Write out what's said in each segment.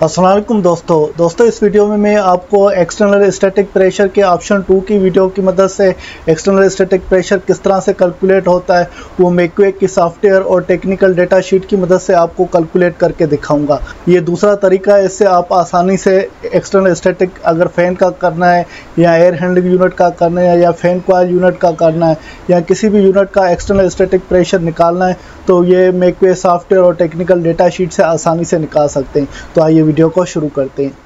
असलम दोस्तों। दोस्तों, इस वीडियो में मैं आपको एक्सटर्नल स्टैटिक प्रेशर के ऑप्शन टू की वीडियो की मदद से एक्सटर्नल स्टैटिक प्रेशर किस तरह से कैलकुलेट होता है, वो मेक्वेक की सॉफ्टवेयर और टेक्निकल डेटा शीट की मदद से आपको कैलकुलेट करके दिखाऊँगा। ये दूसरा तरीका है, इससे आप आसानी से एक्सटर्नल स्टैटिक अगर फ़ैन का करना है, या एयर हैंडलिंग यूनिट का करना है, या फ़ैन कॉयल यूनिट का करना है, या किसी भी यूनिट का एक्सटर्नल स्टैटिक प्रेशर निकालना है तो ये मेकवे सॉफ्टवेयर और टेक्निकल डेटा शीट से आसानी से निकाल सकते हैं। तो आइए वीडियो को शुरू करते हैं।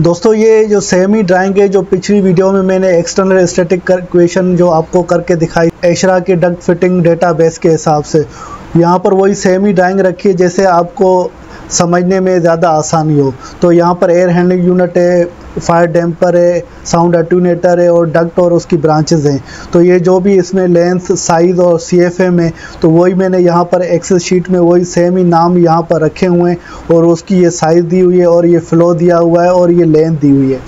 दोस्तों, ये जो सेमी ड्राइंग है, जो पिछली वीडियो में मैंने एक्सटर्नल स्टैटिक इक्वेशन जो आपको करके दिखाई एशरा के डक फिटिंग डेटाबेस के हिसाब से। यहाँ पर वही सेमी ड्राइंग रखी है, जैसे आपको समझने में ज़्यादा आसानी हो। तो यहाँ पर एयर हैंडलिंग यूनिट है फायर डैम्पर है, साउंड अट्यूनेटर है और डक्ट और उसकी ब्रांचेज हैं। तो ये जो भी इसमें लेंथ, साइज़ और सी एफ़ एम है तो वही मैंने यहाँ पर एक्सेल शीट में वही सेम ही नाम यहाँ पर रखे हुए हैं और उसकी ये साइज़ दी हुई है और ये फ्लो दिया हुआ है और ये लेंथ दी हुई है।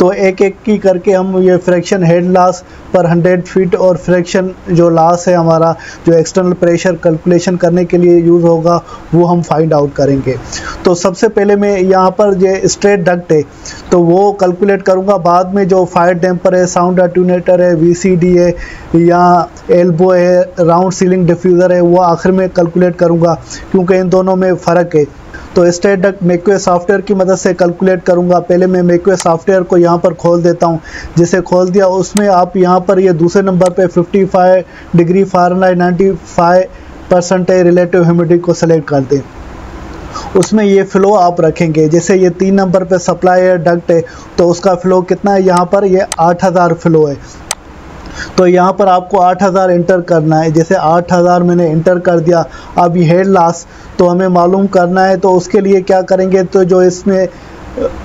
तो एक एक की करके हम ये फ्रैक्शन हेड लॉस पर 100 फीट और फ्रैक्शन जो लॉस है हमारा, जो एक्सटर्नल प्रेशर कैलकुलेशन करने के लिए यूज़ होगा, वो हम फाइंड आउट करेंगे। तो सबसे पहले मैं यहाँ पर ये स्ट्रेट डक्ट है तो वो कैलकुलेट करूँगा। बाद में जो फायर डैम्पर है साउंड अट्यूनेटर है वीसीडी है, या एल्बो है राउंड सीलिंग डिफ्यूज़र है, वो आखिर में कैलकुलेट करूँगा, क्योंकि इन दोनों में फ़र्क है। तो स्टेट मेकवे सॉफ्टवेयर की मदद से कैलकुलेट करूँगा। पहले मैं मेकवे सॉफ्टवेयर को यहाँ पर खोल देता हूँ। जिसे खोल दिया, उसमें आप यहाँ पर ये दूसरे नंबर पे 55 degree Fahrenheit 95 percent relative humidity को सेलेक्ट कर दें। उसमें ये फ़्लो आप रखेंगे। जैसे ये तीन नंबर पे सप्लाई है डक्ट है तो उसका फ़्लो कितना है? यहाँ पर ये 8000 फ़्लो है। तो यहाँ पर आपको 8000 इंटर करना है। जैसे 8000 मैंने इंटर कर दिया, अब ये हेड लॉस तो हमें मालूम करना है तो उसके लिए क्या करेंगे? तो जो इसमें,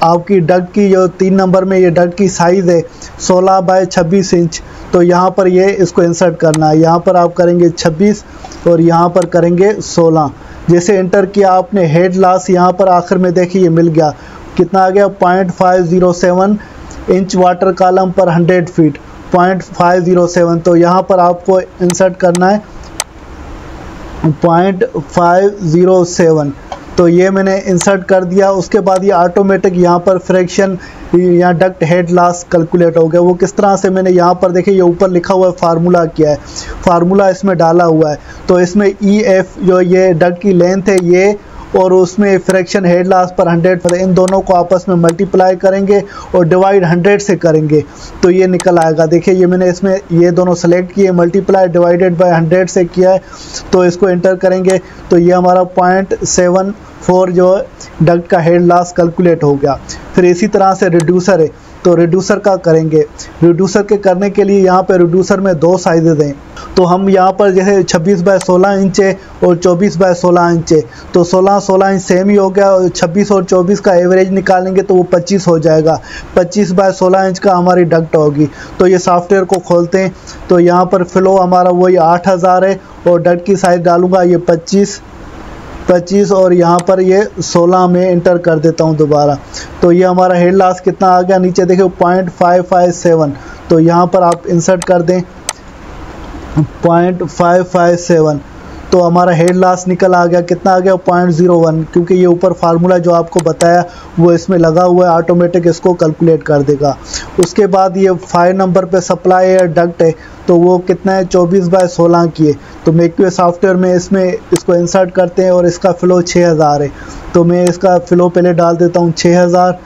आपकी डग की, जो तीन नंबर में ये डग की साइज़ है 16 बाय 26 इंच तो यहाँ पर ये इसको इंसर्ट करना है। यहाँ पर आप करेंगे 26 और यहाँ पर करेंगे 16 जैसे इंटर किया आपने हेड लॉस यहाँ पर आखिर में देखिए ये मिल गया। कितना आ गया? Point five zero seven inch water column पर hundred feet point five zero seven तो यहाँ पर आपको इंसर्ट करना है। पॉइंट फाइव ज़ीरो सेवन तो ये मैंने इंसर्ट कर दिया। उसके बाद ये ऑटोमेटिक यहाँ पर फ्रैक्शन यहाँ डक्ट हेड लॉस कैलकुलेट हो गया। वो किस तरह से मैंने यहाँ पर देखे ये ऊपर लिखा हुआ है फार्मूला क्या है। फार्मूला इसमें डाला हुआ है। तो इसमें ई e एफ़ जो ये डक्ट की लेंथ है, ये और उसमें फ्रैक्शन हेड लॉस पर 100 इन दोनों को आपस में मल्टीप्लाई करेंगे और डिवाइड 100 से करेंगे। तो ये निकल आएगा। देखिए, ये मैंने इसमें ये दोनों सेलेक्ट किए मल्टीप्लाई डिवाइडेड बाई हंड्रेड से किया है तो इसको इंटर करेंगे। तो ये हमारा पॉइंट सेवन फोर जो डक्ट का हेड लॉस कैलकुलेट हो गया। फिर इसी तरह से रिड्यूसर है। तो रिड्यूसर का करेंगे। रिड्यूसर के करने के लिए यहाँ पर रिड्यूसर में दो साइजेज हैं तो हम यहाँ पर जैसे 26 बाय 16 इंच है और 24 बाय 16 इंच। है तो 16 16 इंच सेम ही हो गया और 26 और 24 का एवरेज निकालेंगे तो वो 25 हो जाएगा। 25 बाय 16 इंच का हमारी डक्ट होगी। तो ये सॉफ्टवेयर को खोलते हैं। तो यहाँ पर फ्लो हमारा वही आठ हज़ार है और डक्ट की साइज़ डालूँगा ये पच्चीस। पच्चीस और यहाँ पर ये सोलह में इंटर कर देता हूँ दोबारा। तो ये हमारा हेड लॉस कितना आ गया? नीचे देखिए पॉइंट फाइव फाइव सेवन तो यहाँ पर आप इंसर्ट कर दें। पॉइंट फाइव फाइव सेवन तो हमारा हेड लॉस निकल आ गया। कितना आ गया? पॉइंट ज़ीरो वन क्योंकि ये ऊपर फार्मूला जो आपको बताया, वो इसमें लगा हुआ है ऑटोमेटिक इसको कैलकुलेट कर देगा। उसके बाद ये फाइव नंबर पे सप्लाई है डक्ट है तो वो कितना है? चौबीस बाय सोलह की है। तो मेक्यू सॉफ्टवेयर में इसमें इसको इंसर्ट करते हैं और इसका फ़्लो छः हज़ार है। तो मैं इसका फ़्लो पहले डाल देता हूँ छः हज़ार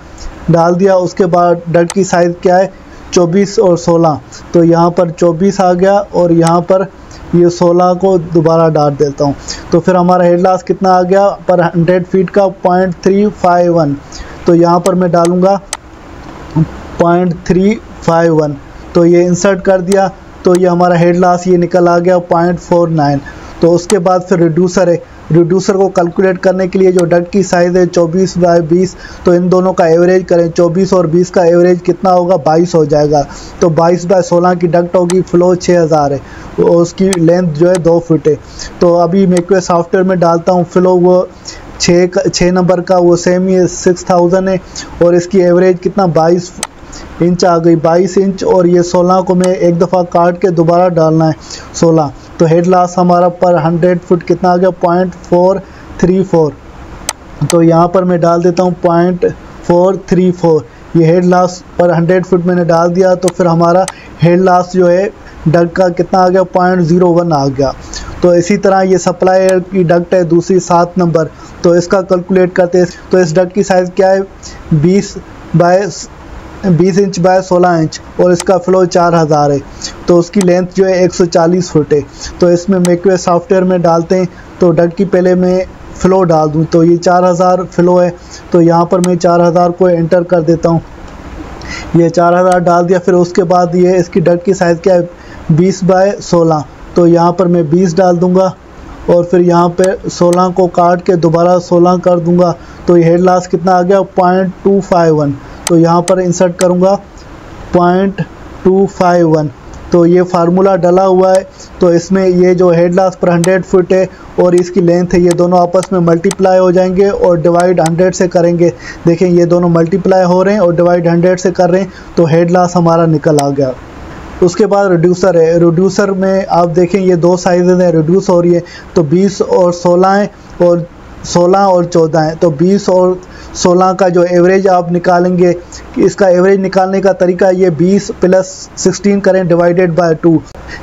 डाल दिया। उसके बाद डक्ट की साइज़ क्या है? चौबीस और सोलह। तो यहाँ पर चौबीस आ गया और यहाँ पर ये 16 को दोबारा डाल देता हूँ। तो फिर हमारा हेड लॉस कितना आ गया? पर 100 फीट का पॉइंट थ्री फाइव वन तो यहाँ पर मैं डालूँगा पॉइंट थ्री फाइव वन तो ये इंसर्ट कर दिया। तो ये हमारा हेड लॉस ये निकल आ गया पॉइंट फोर नाइन तो उसके बाद फिर रिड्यूसर है। रिड्यूसर को कैलकुलेट करने के लिए जो डट की साइज़ है 24 बाय 20 तो इन दोनों का एवरेज करें। 24 और 20 का एवरेज कितना होगा? 22 हो जाएगा। तो 22 बाय 16 की डक्ट होगी फ्लो 6000 है। और उसकी लेंथ जो है दो फिट है। तो अभी मेक्वे सॉफ्टवेयर में डालता हूँ फ्लो वो छः छः नंबर का, वो सेम ही सिक्स थाउज़ेंड है। और इसकी एवरेज कितना? बाईस इंच आ गई। 22 इंच और ये 16 को मैं एक दफ़ा काट के दोबारा डालना है 16 तो हेड लास हमारा पर हंड्रेड फुट कितना आ गया? पॉइंट फोर थ्री फोर तो यहाँ पर मैं डाल देता हूँ पॉइंट फोर थ्री फोर ये हेड लास पर हंड्रेड फुट मैंने डाल दिया तो फिर हमारा हेड लास जो है, डग का कितना आ गया? पॉइंट ज़ीरो वन आ गया. तो इसी तरह ये सप्लाई की डक्ट है, दूसरी सात नंबर तो इसका कैलकुलेट करते हैं। तो इस डक्ट की साइज़ क्या है? बीस बाय बीस इंच बाय सोलह इंच और इसका फ्लो चार हज़ार है। तो उसकी लेंथ जो है एक सौ चालीस फुट है। तो इसमें मेकवे सॉफ्टवेयर में डालते हैं तो डग की पहले मैं फ़्लो डाल दूँ। तो ये चार हज़ार फ़्लो है। तो यहाँ पर मैं चार हज़ार को एंटर कर देता हूँ। ये चार हज़ार डाल दिया, फिर उसके बाद ये इसकी डग की साइज़ क्या है? बीस बाय सोलह। तो यहाँ पर मैं बीस डाल दूँगा और फिर यहाँ पे 16 को काट के दोबारा 16 कर दूँगा। तो ये हेड लास्ट कितना आ गया? Point two five one. तो यहाँ पर इंसर्ट करूँगा पॉइंट टू फाइव वन तो ये फार्मूला डला हुआ है तो इसमें ये जो हेड लास पर हंड्रेड फुट है और इसकी लेंथ है, ये दोनों आपस में मल्टीप्लाई हो जाएँगे और डिवाइड हंड्रेड से करेंगे। देखें, ये दोनों मल्टीप्लाई हो रहे हैं और डिवाइड हंड्रेड से कर रहे हैं तो हेड लास हमारा निकल आ गया। उसके बाद रिड्यूसर है। रिड्यूसर में आप देखें, ये दो साइज़ हैं रिड्यूस हो रही है तो 20 और 16 है और 16 और 14 है। तो 20 और 16 का जो एवरेज आप निकालेंगे, इसका एवरेज निकालने का तरीका ये 20 प्लस 16 करें डिवाइडेड बाय टू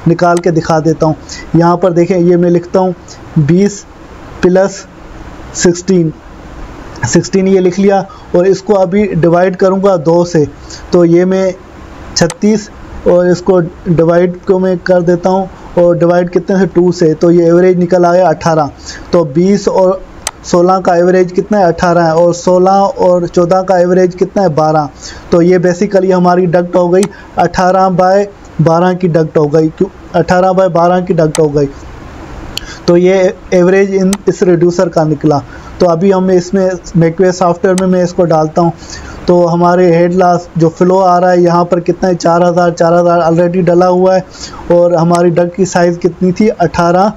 निकाल के दिखा देता हूँ। यहाँ पर देखें, ये मैं लिखता हूँ 20 प्लस 16 16 ये लिख लिया और इसको अभी डिवाइड करूँगा दो से। तो ये मैं 36 और इसको डिवाइड को मैं कर देता हूँ और डिवाइड कितने से? टू से। तो ये एवरेज निकल आया अठारह। तो बीस और सोलह का एवरेज कितना है? अठारह है। और सोलह और चौदह का एवरेज कितना है? बारह। तो ये बेसिकली हमारी डक्ट हो गई। अठारह बाय बारह की डक्ट हो गई। क्यों? अठारह बाय बारह की डक्ट हो गई। तो ये एवरेज इन इस रिड्यूसर का निकला। तो अभी हम इसमें मेकवे सॉफ्टवेयर में मैं इसको डालता हूँ। तो हमारे हेड लास जो फ्लो आ रहा है, यहाँ पर कितना है? चार हज़ार चार हज़ार ऑलरेडी डला हुआ है। और हमारी डग की साइज़ कितनी थी? अठारह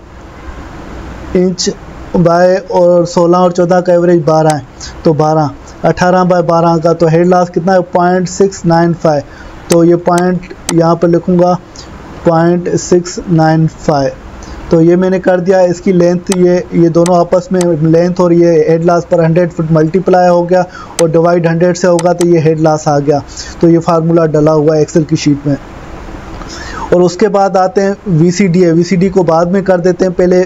इंच बाय और सोलह और चौदह का एवरेज बारह है तो बारह। अठारह बाय बारह का तो हेड लास कितना है? पॉइंट सिक्स नाइन फाइव तो ये पॉइंट यहाँ पर लिखूँगा पॉइंट सिक्स नाइन फाइव तो ये मैंने कर दिया, इसकी लेंथ ये ये दोनों आपस में लेंथ और ये हेड लास पर 100 फुट मल्टीप्लाई हो गया और डिवाइड 100 से होगा तो ये हेड लास आ गया। तो ये फार्मूला डला हुआ है एक्सेल की शीट में। और उसके बाद आते हैं वी सी डी है वी सी डी को बाद में कर देते हैं, पहले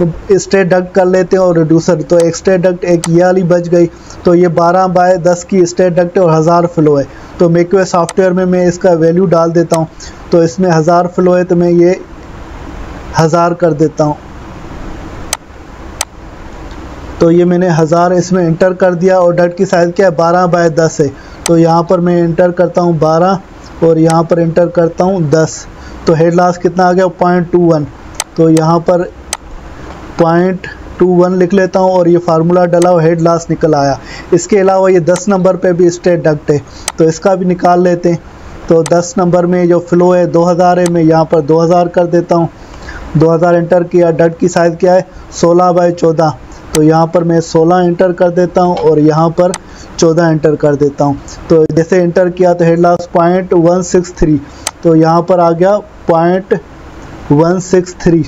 स्टेट डक्ट कर लेते हैं और रिड्यूसर तो एक स्टेट डक्ट एक ये वाली बच गई। तो ये 12 बाय 10 की स्टेट डक्ट और हज़ार फ्लो है। तो मेकवे सॉफ्टवेयर में मैं इसका वैल्यू डाल देता हूँ। तो इसमें हज़ार फ्लो है तो मैं ये हज़ार कर देता हूँ। तो ये मैंने हज़ार इसमें इंटर कर दिया और डट की साइज़ क्या है? बारह बाय दस है। तो यहाँ पर मैं इंटर करता हूँ बारह और यहाँ पर इंटर करता हूँ दस। तो हेड लास कितना आ गया? पॉइंट टू वन तो यहाँ पर पॉइंट टू वन लिख लेता हूँ और ये फार्मूला डला हेड लास्ट निकल आया। इसके अलावा ये दस नंबर पे भी स्टेट डक्ट है। तो इसका भी निकाल लेते हैं। तो दस नंबर में जो फ्लो है, दो हज़ार है, मैं यहाँ पर दो हज़ार कर देता हूँ। 2000 इंटर किया डट की साइज़ क्या है? 16 बाई 14 तो यहाँ पर मैं 16 इंटर कर देता हूँ और यहाँ पर 14 इंटर कर देता हूँ। तो जैसे इंटर किया तो head loss point one six three तो यहाँ पर आ गया पॉइंट वन सिक्स थ्री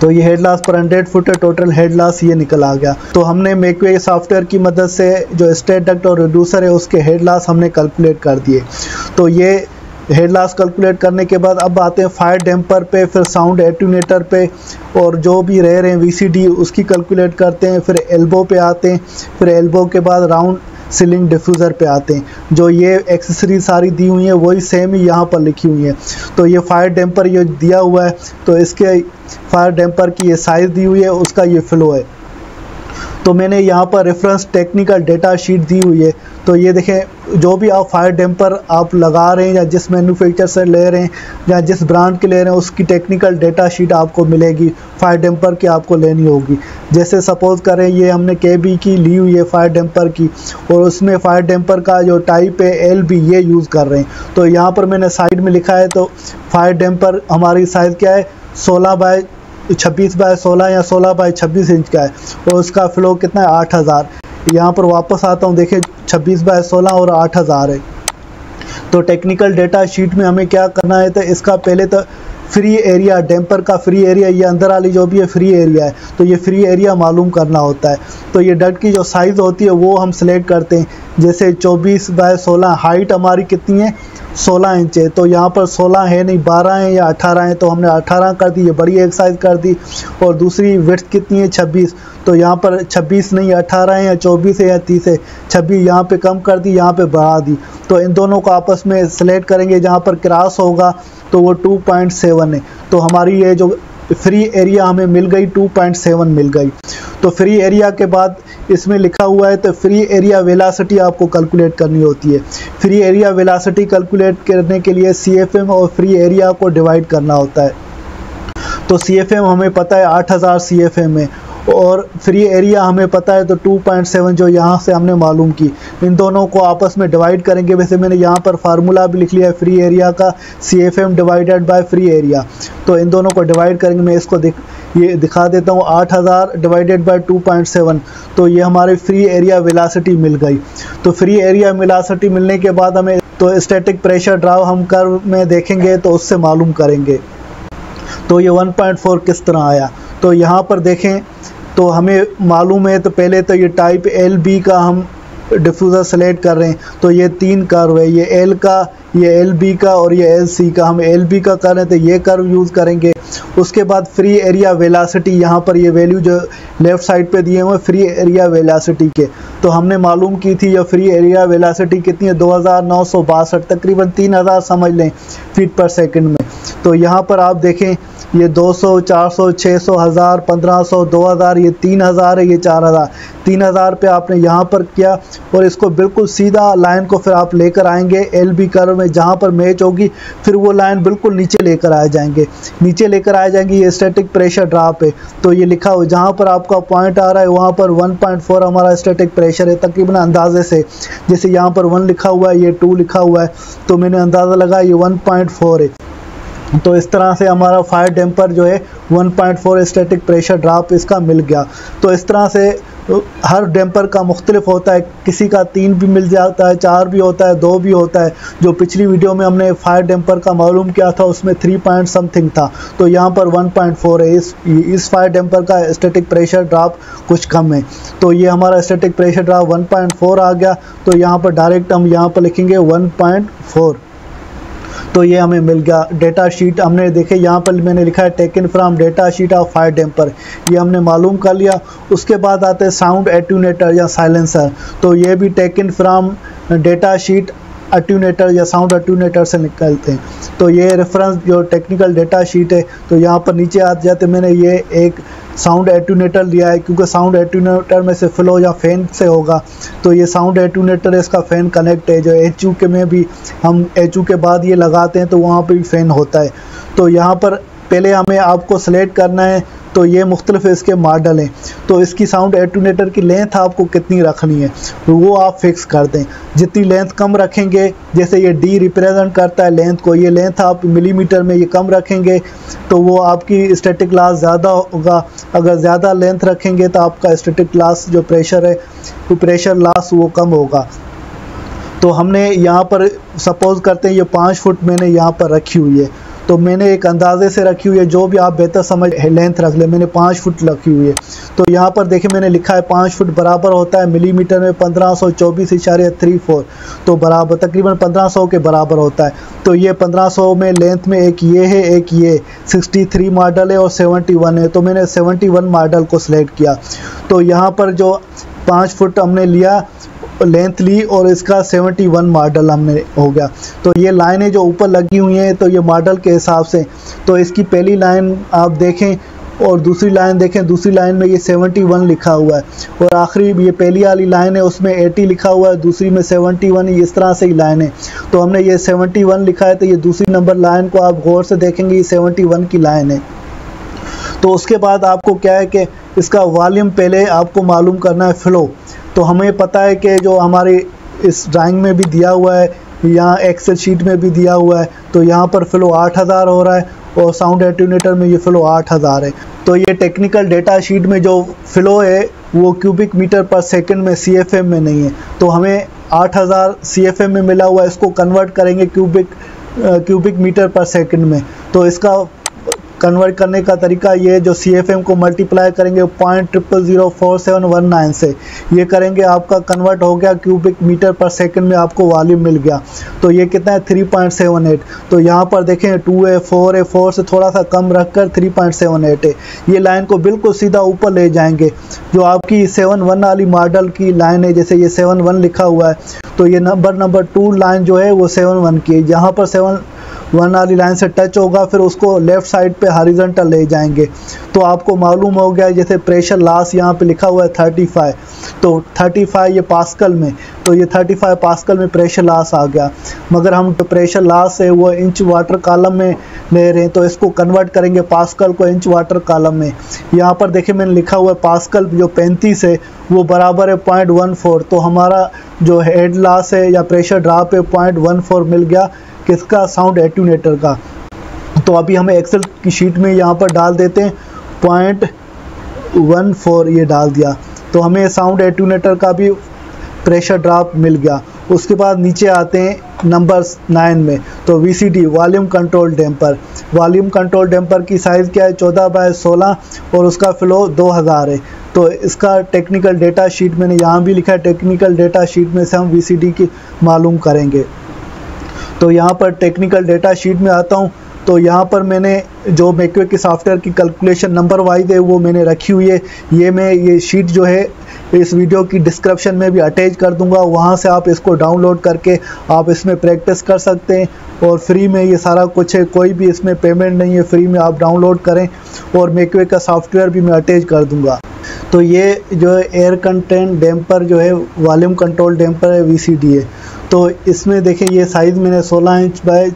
तो ये हेड लास पर hundred foot total head loss ये निकल आ गया। तो हमने मेकवे सॉफ्टवेयर की मदद से जो स्टेट डक्ट और रिड्यूसर है, उसके हेड लास हमने कैलकुलेट कर दिए। तो ये हेड लॉस कैलकुलेट करने के बाद अब आते हैं फायर डैम्पर पे, फिर साउंड एटूनेटर पे, और जो भी रह रहे हैं वीसीडी उसकी कैलकुलेट करते हैं, फिर एल्बो पे आते हैं, फिर एल्बो के बाद राउंड सीलिंग डिफ्यूज़र पे आते हैं। जो ये एक्सेसरी सारी दी हुई है, वही सेम ही यहाँ पर लिखी हुई है। तो ये फायर डैम्पर ये दिया हुआ है तो इसके फायर डैम्पर की ये साइज़ दी हुई है, उसका ये फ्लो है। तो मैंने यहाँ पर रेफरेंस टेक्निकल डेटा शीट दी हुई है। तो ये देखें, जो भी आप फायर डैम्पर आप लगा रहे हैं या जिस मैन्युफैक्चर से ले रहे हैं या जिस ब्रांड के ले रहे हैं, उसकी टेक्निकल डेटा शीट आपको मिलेगी। फायर डैम्पर की आपको लेनी होगी। जैसे सपोज़ करें, ये हमने के बी की ली हुई है फायर डैम्पर की और उसमें फायर डैम्पर का जो टाइप है एल बी ये यूज़ कर रहे हैं। तो यहाँ पर मैंने साइड में लिखा है तो फायर डैम्पर हमारी साइज़ क्या है? सोलह बाय छब्बीस बाय सोलह या सोलह बाय छब्बीस इंच का है और उसका फ्लो कितना है? आठ हज़ार। यहाँ पर वापस आता हूँ, देखिए, छब्बीस बाय सोलह और आठ हज़ार है। तो टेक्निकल डेटा शीट में हमें क्या करना है तो इसका पहले तो फ्री एरिया डैम्पर का फ्री एरिया ये अंदर वाली जो भी है फ्री एरिया है। तो ये फ्री एरिया मालूम करना होता है। तो ये डट की जो साइज़ होती है, वो हम सिलेक्ट करते हैं। जैसे 24 बाय 16 हाइट हमारी कितनी है? 16 इंच है। तो यहाँ पर 16 है नहीं 12 है या 18 है तो हमने 18 कर दी, ये बड़ी एक साइज़ कर दी। और दूसरी विथ कितनी है? 26 तो यहाँ पर 26 नहीं 18 है या 24 है या 30 है 26 यहाँ पे कम कर दी, यहाँ पे बढ़ा दी। तो इन दोनों को आपस में सेलेक्ट करेंगे, जहाँ पर क्रॉस होगा तो वो 2.7 है। तो हमारी ये जो फ्री एरिया हमें मिल गई 2.7 मिल गई। तो फ्री एरिया के बाद इसमें लिखा हुआ है तो फ्री एरिया वेलासिटी आपको कैलकुलेट करनी होती है। फ्री एरिया वेलासिटी कैलकुलेट करने के लिए सीएफएम और फ्री एरिया को डिवाइड करना होता है। तो सीएफएम हमें पता है आठ हज़ार है। और फ्री एरिया हमें पता है तो 2.7 जो यहाँ से हमने मालूम की। इन दोनों को आपस में डिवाइड करेंगे। वैसे मैंने यहाँ पर फार्मूला भी लिख लिया है फ्री एरिया का C F M divided by free area तो इन दोनों को डिवाइड करेंगे। मैं इसको दिख, ये दिखा देता हूँ 8000 डिवाइडेड बाई 2.7 तो ये हमारे फ्री एरिया विलासिटी मिल गई। तो फ्री एरिया विलासिटी मिलने के बाद हमें तो स्टैटिक प्रेशर ड्राव हम कर में देखेंगे तो उससे मालूम करेंगे। तो ये 1.4 किस तरह आया? तो यहाँ पर देखें तो हमें मालूम है तो पहले तो ये टाइप एल बी का हम डिफ्यूज़र सेलेक्ट कर रहे हैं। तो ये तीन कर्व है। ये एल का ये एल बी का और ये एल सी का हम एल बी का कर रहे तो ये कर्व यूज़ करेंगे। उसके बाद फ्री एरिया वेलासिटी यहाँ पर ये वैल्यू जो लेफ़्ट साइड पे दिए हुए फ्री एरिया वेलासिटी के। तो हमने मालूम की थी ये फ्री एरिया वेलासिटी कितनी है? दो हज़ार नौ सौ बासठ तकरीबन तीन हज़ार समझ लें फीट पर सेकंड में। तो यहाँ पर आप देखें ये 200, 400, 600, हज़ार पंद्रह सौ दो हज़ार ये तीन हज़ार है ये चार हज़ार। तीन हज़ार पे आपने यहाँ पर किया और इसको बिल्कुल सीधा लाइन को फिर आप लेकर आएँगे एल बी कर्व में, जहाँ पर मैच होगी, फिर वो लाइन बिल्कुल नीचे लेकर आए जाएँगे। नीचे लेकर आए जाएँगे ये स्टैटिक प्रेशर ड्राप है तो ये लिखा हो जहाँ पर आपका पॉइंट आ रहा है, वहाँ पर 1.4 हमारा स्टैटिक प्रेशर है, तकरीबन अंदाजे से। जैसे यहाँ पर वन लिखा हुआ है, ये टू लिखा हुआ है तो मैंने अंदाज़ा लगा ये वन है। तो इस तरह से हमारा फायर डैम्पर जो है 1.4 स्टैटिक प्रेशर ड्राप इसका मिल गया। तो इस तरह से हर डैम्पर का मुख्तलिफ़ होता है, किसी का तीन भी मिल जाता है, चार भी होता है, दो भी होता है। जो पिछली वीडियो में हमने फायर डैम्पर का मालूम किया था, उसमें थ्री पॉइंट समथिंग था। तो यहाँ पर 1.4 है। इस इस फायर डैम्पर का स्टेटिक प्रेशर ड्राप कुछ कम है। तो ये हमारा स्टैटिक प्रेशर ड्राप 1.4 आ गया। तो यहाँ पर डायरेक्ट हम यहाँ पर लिखेंगे 1.4 तो ये हमें मिल गया डेटा शीट हमने देखे, यहाँ पर मैंने लिखा है taken from data sheet of fire damper ये हमने मालूम कर लिया। उसके बाद आते हैं साउंड एट्यूनेटर या साइलेंसर तो ये भी taken from data sheet attenuator या साउंड अट्यूनेटर से निकलते हैं। तो ये रेफरेंस जो टेक्निकल डेटा शीट है तो यहाँ पर नीचे आ जाते मैंने ये एक साउंड एटूनेटर लिया है, क्योंकि साउंड एटूनेटर में से फ्लो या फ़ैन से होगा। तो ये साउंड एटूनेटर, इसका फ़ैन कनेक्ट है, जो एच के में भी हम एच के बाद ये लगाते हैं तो वहाँ पर भी फ़ैन होता है। तो यहाँ पर पहले हमें आपको सेलेक्ट करना है तो ये मुख्तलिफ़ इसके मॉडल हैं तो इसकी साउंड एटूनेटर की लेंथ आपको कितनी रखनी है, वो आप फिक्स कर दें। जितनी लेंथ कम रखेंगे, जैसे ये डी रिप्रेजेंट करता है लेंथ को, ये लेंथ आप मिलीमीटर में ये कम रखेंगे तो वो आपकी स्टेटिक लॉस ज़्यादा होगा। अगर ज़्यादा लेंथ रखेंगे तो आपका स्टेटिक लॉस जो प्रेशर है, वो प्रेशर लॉस वो कम होगा। तो हमने यहाँ पर सपोज़ करते हैं ये पाँच फुट मैंने यहाँ पर रखी हुई है। तो मैंने एक अंदाजे से रखी हुई है, जो भी आप बेहतर समझ लेंथ रख ले, मैंने पाँच फुट रखी हुई है। तो यहाँ पर देखिए मैंने लिखा है, पाँच फुट बराबर होता है मिलीमीटर में पंद्रह सौ चौबीस इशारे थ्री फोर तो बराबर, तकरीबन पंद्रह सौ के बराबर होता है। तो ये पंद्रह सौ में लेंथ में एक ये है, एक ये। सिक्सटी थ्री मॉडल है और सेवेंटी वन है। तो मैंने सेवेंटी वन मॉडल को सिलेक्ट किया। तो यहाँ पर जो पाँच फुट हमने लिया लेंथ ली और इसका 71 मॉडल हमने हो गया। तो ये लाइनें जो ऊपर लगी हुई हैं तो ये मॉडल के हिसाब से। तो इसकी पहली लाइन आप देखें और दूसरी लाइन देखें, दूसरी लाइन में ये 71 लिखा हुआ है। और आखिरी ये पहली वाली लाइन है, उसमें 80 लिखा हुआ है, दूसरी में 71 इस तरह से ही लाइन है। तो हमने ये 71 लिखा है तो ये दूसरी नंबर लाइन को आप गौर से देखेंगे, ये 71 की लाइन है। तो उसके बाद आपको क्या है कि इसका वॉल्यूम पहले आपको मालूम करना है फ्लो तो हमें पता है कि जो हमारे इस ड्राइंग में भी दिया हुआ है, यहाँ एक्सेल शीट में भी दिया हुआ है तो यहाँ पर फ़्लो 8000 हो रहा है और साउंड एट्यूनेटर में ये फ़्लो 8000 है। तो ये टेक्निकल डेटा शीट में जो फ़्लो है, वो क्यूबिक मीटर पर सेकंड में सीएफएम में नहीं है। तो हमें 8000 सी में मिला हुआ है, इसको कन्वर्ट करेंगे क्यूबिक क्यूबिक मीटर पर सेकंड में। तो इसका कन्वर्ट करने का तरीका ये जो सी एफ़ एम को मल्टीप्लाई करेंगे point triple zero four seven one nine से। ये करेंगे, आपका कन्वर्ट हो गया क्यूबिक मीटर पर सेकंड में आपको वॉल्यूम मिल गया। तो ये कितना है? थ्री पॉइंट सेवन एट तो यहाँ पर देखें two A four A four से थोड़ा सा कम रख कर थ्री पॉइंट सेवन एट है। ये लाइन को बिल्कुल सीधा ऊपर ले जाएँगे। जो आपकी सेवन वन वाली मॉडल की लाइन है, जैसे ये सेवन वन लिखा हुआ है तो ये नंबर नंबर टू लाइन जो है, वो सेवन वन की है। यहाँ पर सेवन वाली लाइन से टच होगा, फिर उसको लेफ़्ट साइड पे हॉरिजॉन्टल ले जाएँगे। तो आपको मालूम हो गया, जैसे प्रेशर लास यहाँ पे लिखा हुआ है थर्टी फाइव तो थर्टी फाइव ये पास्कल में तो ये थर्टी फाइव पास्कल में प्रेशर लास आ गया। मगर हम जो प्रेशर लास है, वो इंच वाटर कॉलम में ले रहे हैं तो इसको कन्वर्ट करेंगे पास्कल को इंच वाटर कॉलम में। यहाँ पर देखिए मैंने लिखा हुआ है, पास्कल जो पैंतीस है, वो बराबर है पॉइंट तो हमारा जो हेड लॉस है या प्रेशर ड्राप है, पॉइंट मिल गया। किसका साउंड एट्यूनेटर का? तो अभी हमें एक्सेल की शीट में यहाँ पर डाल देते हैं। पॉइंट वन फोर ये डाल दिया। तो हमें साउंड एट्यूनेटर का भी प्रेशर ड्रॉप मिल गया। उसके बाद नीचे आते हैं नंबर नाइन में। तो V C D volume control damper volume control damper की साइज़ क्या है? चौदह बाय सोलह और उसका फ्लो दो हज़ार है। तो इसका टेक्निकल डेटा शीट मैंने यहाँ भी लिखा है। टेक्निकल डेटा शीट में से हम वी सी डी की मालूम करेंगे। तो यहाँ पर टेक्निकल डेटा शीट में आता हूँ। तो यहाँ पर मैंने जो मेकवे के सॉफ्टवेयर की कैलकुलेशन नंबर वाइज है, वो मैंने रखी हुई है। ये मैं, ये शीट जो है, इस वीडियो की डिस्क्रिप्शन में भी अटैच कर दूँगा। वहाँ से आप इसको डाउनलोड करके आप इसमें प्रैक्टिस कर सकते हैं। और फ्री में ये सारा कुछ है। कोई भी इसमें पेमेंट नहीं है। फ्री में आप डाउनलोड करें और मेकवे का सॉफ्टवेयर भी मैं अटैच कर दूँगा। तो ये जो है एयर कंटेंट डैम्पर जो है वॉल्यूम कंट्रोल डैम्पर है वी है तो इसमें देखें, ये साइज़ मैंने 16 इंच बाय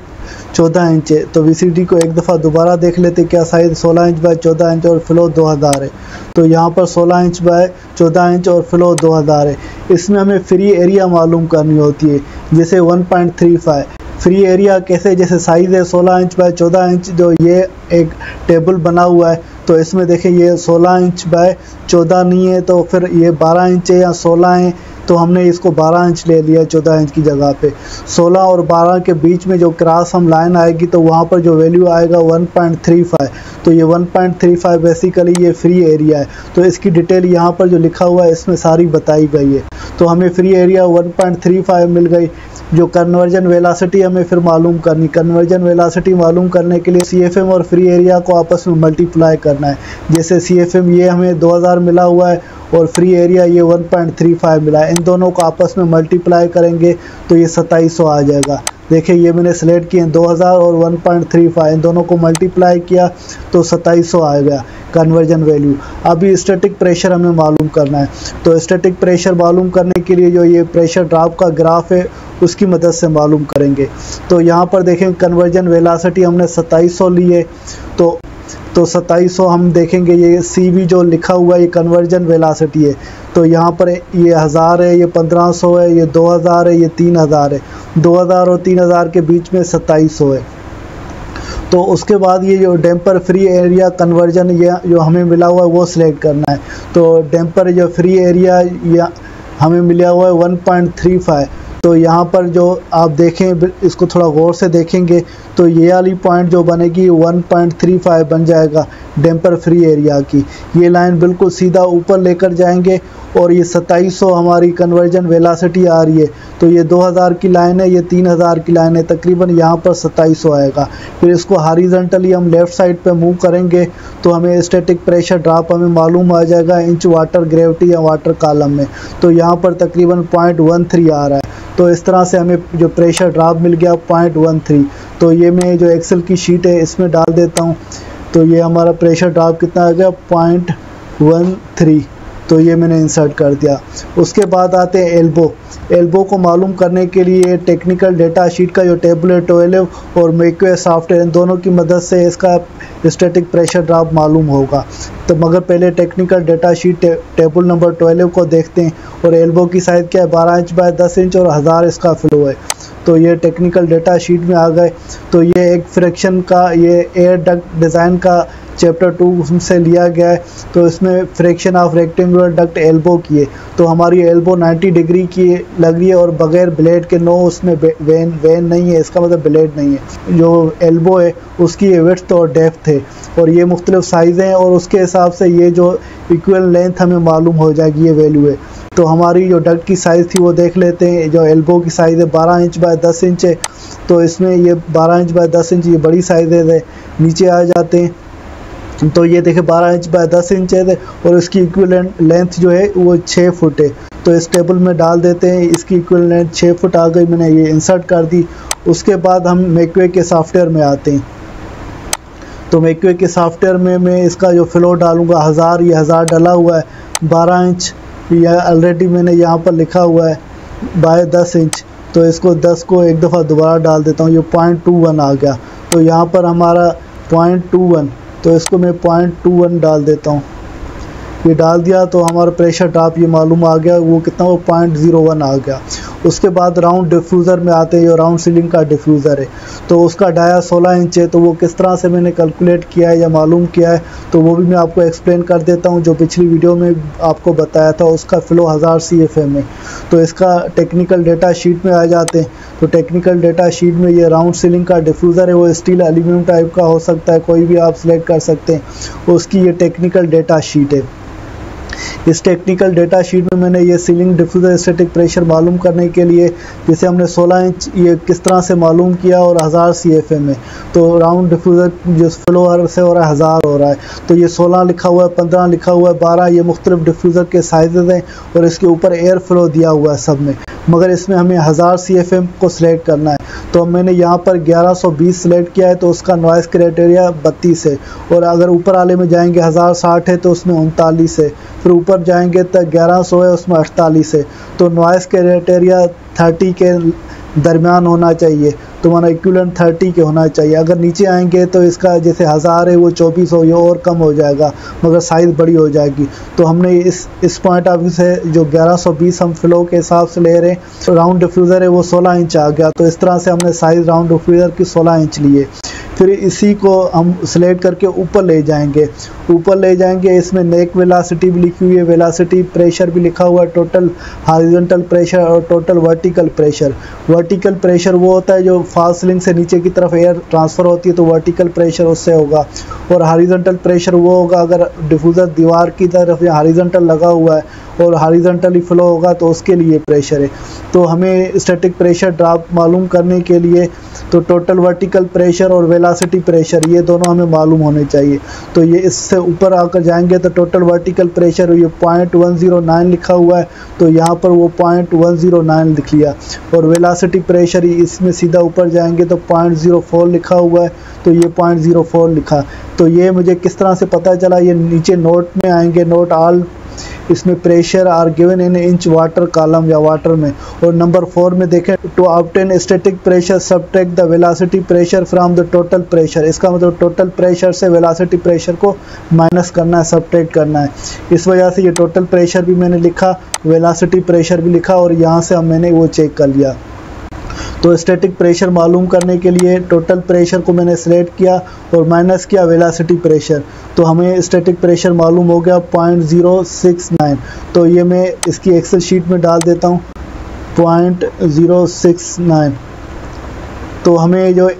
14 इंच है। तो वीसीडी को एक दफ़ा दोबारा देख लेते क्या साइज़ 16 इंच बाय 14 इंच और फ्लो 2000 है। तो यहाँ पर 16 इंच बाय 14 इंच और फ्लो 2000 है। इसमें हमें फ्री एरिया मालूम करनी होती है, जैसे 1.35 फ्री एरिया कैसे, जैसे साइज़ है 16 इंच बाय 14 इंच जो ये एक टेबल बना हुआ है। तो इसमें देखें, ये 16 इंच बाय 14 नहीं है तो फिर ये 12 इंच है या 16 है तो हमने इसको 12 इंच ले लिया 14 इंच की जगह पे। 16 और 12 के बीच में जो क्रॉस हम लाइन आएगी तो वहाँ पर जो वैल्यू आएगा 1.35 तो ये 1.35 बेसिकली ये फ्री एरिया है। तो इसकी डिटेल यहाँ पर जो लिखा हुआ है, इसमें सारी बताई गई है। तो हमें फ्री एरिया 1.35 मिल गई। जो कन्वर्जन वेलासिटी हमें फिर मालूम करनी कन्वर्जन वेलासिटी मालूम करने के लिए सीएफएम और फ्री एरिया को आपस में मल्टीप्लाई करना है। जैसे सीएफएम ये हमें 2000 मिला हुआ है और फ्री एरिया ये 1.35 मिला है। इन दोनों को आपस में मल्टीप्लाई करेंगे तो ये सत्ताईस आ जाएगा। देखिए, ये मैंने सेलेक्ट किए 2000 और 1.35 इन दोनों को मल्टीप्लाई किया तो सत्ताईस आ गया। कन्वर्जन वैल्यू अभी स्टैटिक प्रेशर हमें मालूम करना है। तो स्टैटिक प्रेशर मालूम करने के लिए जो ये प्रेशर ड्राप का ग्राफ है, उसकी मदद से मालूम करेंगे। तो यहाँ पर देखें कन्वर्जन वेलासिटी हमने सत्ताईस ली है। तो तो सत्ताईस हम देखेंगे, ये सी जो लिखा हुआ ये कन्वर्जन वेलासिटी है। तो यहाँ पर ये हज़ार है, ये पंद्रह सौ है, ये दो हज़ार है, ये तीन हज़ार है। दो हज़ार और तीन हज़ार के बीच में सत्ताईस सौ है। तो उसके बाद ये जो डैम्पर फ्री एरिया कन्वर्जन या जो हमें मिला हुआ है, वो सिलेक्ट करना है। तो डैम्पर जो फ्री एरिया या हमें मिला हुआ है वन पॉइंट थ्री फाइव तो यहाँ पर जो आप देखें, इसको थोड़ा गौर से देखेंगे तो ये वाली पॉइंट जो बनेगी 1.35 बन जाएगा। डैम्पर फ्री एरिया की। ये लाइन बिल्कुल सीधा ऊपर लेकर जाएँगे और ये 2700 हमारी कन्वर्जन वेलासिटी आ रही है। तो ये 2000 की लाइन है, ये 3000 की लाइन है। तकरीबन यहाँ पर 2700 आएगा। फिर इसको हारिजेंटली हम लेफ़्ट साइड पे मूव करेंगे तो हमें स्टैटिक प्रेशर ड्राप हमें मालूम आ जाएगा इंच वाटर ग्रेविटी या वाटर कॉलम में। तो यहाँ पर तकरीबन पॉइंट आ रहा है। तो इस तरह से हमें जो प्रेशर ड्राप मिल गया पॉइंट वन थ्री तो ये मैं जो एक्सेल की शीट है, इसमें डाल देता हूँ। तो ये हमारा प्रेशर ड्राप कितना आ गया? पॉइंट वन थ्री तो ये मैंने इंसर्ट कर दिया। उसके बाद आते हैं एल्बो एल्बो को मालूम करने के लिए टेक्निकल डेटा शीट का जो टेबल है ट्वेल्व और मेकवे सॉफ्टवेयर इन दोनों की मदद से इसका स्टैटिक प्रेशर ड्रॉप मालूम होगा। तो मगर पहले टेक्निकल डेटा शीट टे, टेबल नंबर ट्वेल्व को देखते हैं और एल्बो की साइज़ क्या है? बारह इंच बाय दस इंच और हज़ार इसका फ्लो है। तो ये टेक्निकल डेटा शीट में आ गए। तो ये एक फ्रैक्शन का ये एयर डक्ट डिज़ाइन का चैप्टर टू से लिया गया है तो इसमें fraction of rectangular duct elbow की है तो हमारी एल्बो 90 डिग्री की लग रही है और बगैर ब्लेड के नो उसमें वेन वेन नहीं है, इसका मतलब ब्लेड नहीं है। जो एल्बो है, उसकी विथ और डेप्थ है। और ये मुख्तलिफ़ साइज़ हैं और उसके हिसाब से ये जो इक्वल लेंथ हमें मालूम हो जाएगी, ये वैल्यू है। तो हमारी जो डक्ट की साइज़ थी, वो देख लेते हैं। जो एल्बो की साइज़ है 12 इंच बाय 10 इंच है। तो इसमें ये 12 इंच बाय 10 इंच ये बड़ी साइज़ है। नीचे आ जाते हैं। तो ये देखे 12 इंच बाय 10 इंच है और इसकी इक्विलेंट लेंथ जो है, वो 6 फुट है। तो इस टेबल में डाल देते हैं, इसकी इक्वल लेंथ छः फुट आ गई, मैंने ये इंसर्ट कर दी। उसके बाद हम मेकवे के सॉफ्टवेयर में आते हैं। तो मेकवे के सॉफ्टवेयर में मैं इसका जो फ्लो डालूँगा, हज़ार ये हज़ार डला हुआ है। बारह इंच यह ऑलरेडी मैंने यहाँ पर लिखा हुआ है, बाय दस इंच। तो इसको दस को एक दफ़ा दोबारा डाल देता हूँ, ये पॉइंट टू वन आ गया। तो यहाँ पर हमारा पॉइंट टू वन तो इसको मैं पॉइंट टू वन डाल देता हूँ। ये डाल दिया तो हमारा प्रेशर ड्राप ये मालूम आ गया, वो कितना, वो पॉइंट ज़ीरो वन आ गया। उसके बाद राउंड डिफ्यूज़र में आते हैं जो राउंड सीलिंग का डिफ्यूज़र है। तो उसका डाया 16 इंच है तो वो किस तरह से मैंने कैलकुलेट किया है या मालूम किया है तो वो भी मैं आपको एक्सप्लेन कर देता हूँ, जो पिछली वीडियो में आपको बताया था, उसका फ़्लो हज़ार सी एफ़ एम है। तो इसका टेक्निकल डेटा शीट में आ जाते हैं। तो टेक्निकल डेटा शीट में ये राउंड सीलिंग का डिफ्यूज़र है, वो स्टील एल्यूमिनियम टाइप का हो सकता है, कोई भी आप सिलेक्ट कर सकते हैं, उसकी ये टेक्निकल डेटा शीट है। इस टेक्निकल डेटा शीट में मैंने ये सीलिंग डिफ्यूज़र स्टैटिक प्रेशर मालूम करने के लिए जिसे हमने 16 इंच ये किस तरह से मालूम किया और हज़ार सी एफ़ एम में। तो राउंड डिफ्यूज़र जो फ्लोअर से हो रहा है, हज़ार हो रहा है। तो ये 16 लिखा हुआ है 15 लिखा हुआ है 12 ये मुख्तलिफ़ डिफ्यूज़र के साइजेज़ हैं और इसके ऊपर एयर फ्लो दिया हुआ है सब में। मगर इसमें हमें हज़ार सी एफ़ एम को सिलेक्ट करना है। तो मैंने यहाँ पर 1120 सेलेक्ट किया है तो उसका नॉइस क्राइटेरिया बत्तीस है। और अगर ऊपर वाले में जाएँगे हज़ार साठ है तो उसमें उनतालीस है। फिर ऊपर जाएँगे तो ग्यारह सौ है, उसमें अड़तालीस है। तो नॉइस क्राइटेरिया थर्टी के दरमियान होना चाहिए। तो माना इक्वलेंट थर्टी के होना चाहिए। अगर नीचे आएँगे तो इसका जैसे हज़ार है, वो चौबीस हो या और कम हो जाएगा, मगर साइज़ बड़ी हो जाएगी। तो हमने इस इस पॉइंट ऑफ़ व्यू से जो 1120 हम फ्लो के हिसाब से ले रहे हैं तो राउंड डिफ्यूज़र है, वो 16 इंच आ गया। तो इस तरह से हमने साइज़ राउंड डिफ्यूज़र की 16 इंच लिए। फिर इसी को हम सिलेक्ट करके ऊपर ले जाएँगे। ऊपर ले जाएँगे, इसमें नेक वेलासिटी भी लिखी हुई है। वेलासिटी प्रेशर भी लिखा हुआ है टोटल हॉरिजॉन्टल प्रेशर और total vertical pressure vertical pressure वो होता है जो फास्ट सिलिंग से नीचे की तरफ़ एयर ट्रांसफ़र होती है तो वर्टिकल प्रेशर उससे होगा। और हॉरिजॉन्टल प्रेशर वो होगा, अगर डिफ्यूज़र दीवार की तरफ़ या हॉरिजॉन्टल लगा हुआ है और हॉरिजॉन्टली फ्लो होगा तो उसके लिए प्रेशर है। तो हमें स्टैटिक प्रेशर ड्रॉप मालूम करने के लिए तो टोटल वर्टिकल प्रेशर और वेलासिटी प्रेशर ये दोनों हमें मालूम होने चाहिए। तो ये इससे ऊपर आकर जाएँगे तो टोटल वर्टिकल प्रेशर ये पॉइंट वन ज़ीरो नाइन लिखा हुआ है तो यहाँ पर वो पॉइंट वन ज़ीरो नाइन लिख लिया। और वेलासिटी प्रेशर इसमें सीधा ऊपर जाएँगे तो पॉइंट ज़ीरो फोर लिखा हुआ है तो ये पॉइंट ज़ीरो फोर लिखा। तो ये मुझे किस तरह से पता चला? ये नीचे नोट में आएँगे नोट आल इसमें pressure, are given in inch water column या वाटर में। और नंबर फोर में देखें to obtain static pressure subtract the velocity pressure from the total pressure इसका मतलब टोटल प्रेशर से वेलासिटी प्रेशर को माइनस करना है सबट्रैक्ट करना है। इस वजह से ये टोटल प्रेशर भी मैंने लिखा वेलासिटी प्रेशर भी लिखा, और यहाँ से हम मैंने वो चेक कर लिया। तो स्टैटिक प्रेशर मालूम करने के लिए टोटल प्रेशर को मैंने सिलेक्ट किया और माइनस किया वेलासिटी प्रेशर तो हमें स्टैटिक प्रेशर मालूम हो गया पॉइंट ज़ीरो सिक्स नाइन तो ये मैं इसकी एक्सेल शीट में डाल देता हूँ. पॉइंट ज़ीरो सिक्स नाइन तो हमें जो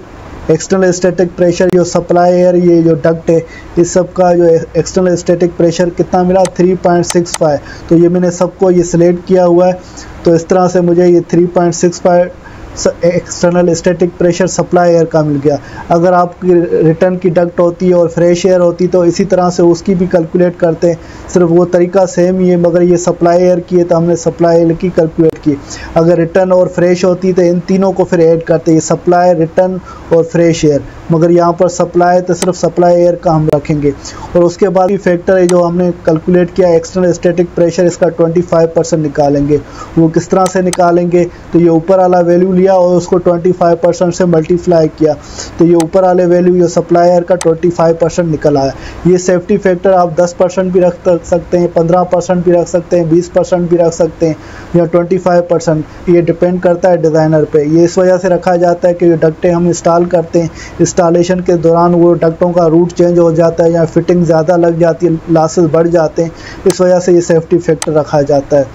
एक्सटर्नल स्टैटिक प्रेशर जो सप्लाई एयर ये जो डक्ट है, इस सब का जो एक्सटर्नल स्टैटिक प्रेशर कितना मिला? 3.65 तो ये मैंने सबको ये सिलेक्ट किया हुआ है. तो इस तरह से मुझे ये 3.65 external static pressure supply air का मिल गया। अगर आपकी रिटर्न की डक्ट होती है और फ्रेश एयर होती तो इसी तरह से उसकी भी कैलकुलेट करते हैं। सिर्फ़ वो तरीका सेम ही है, मगर ये सप्लाई एयर की है तो हमने सप्लाई एयर की कैलकुलेट की। अगर रिटर्न और फ्रेश होती तो इन तीनों को फिर ऐड करते ये सप्लाई रिटर्न और फ्रेश एयर मगर यहाँ पर सप्लाई तो सिर्फ़ सप्लाई एयर का हम रखेंगे। और उसके बाद भी फैक्टर है जो हमने कैलकुलेट किया एक्सटर्नल स्टैटिक प्रेशर इसका 25 परसेंट निकालेंगे। वो किस तरह से निकालेंगे? तो ये ऊपर वाला वैल्यू लिया और उसको 25 परसेंट से मल्टीप्लाई किया। तो ये ऊपर वाले वैल्यू ये सप्लायर का 25 परसेंट निकल आया ये सेफ्टी फैक्टर आप 10 परसेंट भी रख सकते हैं 15 परसेंट भी रख सकते हैं 20 परसेंट भी रख सकते हैं या 25 परसेंट ये डिपेंड करता है डिज़ाइनर पर ये इस वजह से रखा जाता है कि जो डक्टे हम इंस्टॉल करते हैं। इंस्टॉलेशन के दौरान वो डक्टों का रूट चेंज हो जाता है या फिटिंग ज़्यादा लग जाती है लासेस बढ़ जाते हैं, इस वजह से ये सेफ्टी फैक्टर रखा जाता है।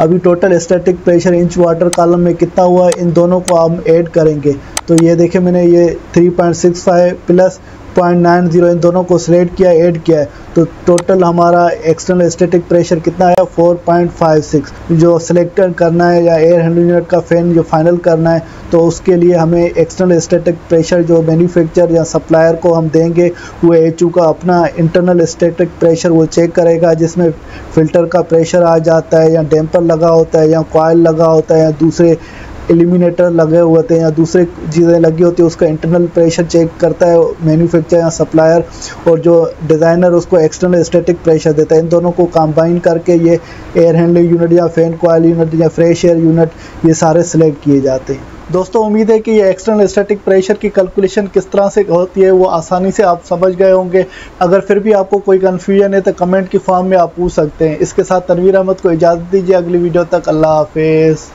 अभी total static pressure inch water column में कितना हुआ है, इन दोनों को हम ऐड करेंगे। तो ये देखें मैंने ये 3.65 प्लस पॉइंट नाइन ज़ीरो इन दोनों को सिलेक्ट किया ऐड किया है। तो टोटल हमारा एक्सटर्नल स्टैटिक प्रेशर कितना है? 4.56 जो सिलेक्ट करना है या एयर हैंडलिंग यूनिट का फ़ैन जो फाइनल करना है तो उसके लिए हमें एक्सटर्नल स्टैटिक प्रेशर जो मैन्युफैक्चर या सप्लायर को हम देंगे, वो एचयू का अपना इंटरनल स्टैटिक प्रेशर वो चेक करेगा, जिसमें फ़िल्टर का प्रेशर आ जाता है या डैम्पर लगा होता है या कॉयल लगा होता है या दूसरे एलिमिनेटर लगे हुए थे या दूसरे चीज़ें लगी होती है, उसका इंटरनल प्रेशर चेक करता है मैन्युफैक्चर या सप्लायर और जो डिज़ाइनर उसको एक्सटर्नल स्टैटिक प्रेशर देता है। इन दोनों को कंबाइन करके ये एयर हैंडलिंग यूनिट या फ़ैन कॉयल यूनिट या फ्रेश एयर यूनिट ये सारे सिलेक्ट किए जाते हैं। दोस्तों, उम्मीद है कि ये एक्सटर्नल स्टैटिक प्रेशर की कैलकुलेशन किस तरह से होती है, वो आसानी से आप समझ गए होंगे। अगर फिर भी आपको कोई कन्फ्यूज़न है तो कमेंट की फॉर्म में आप पूछ सकते हैं। इसके साथ तनवीर अहमद को इजाज़त दीजिए अगली वीडियो तक। अल्लाह हाफिज़।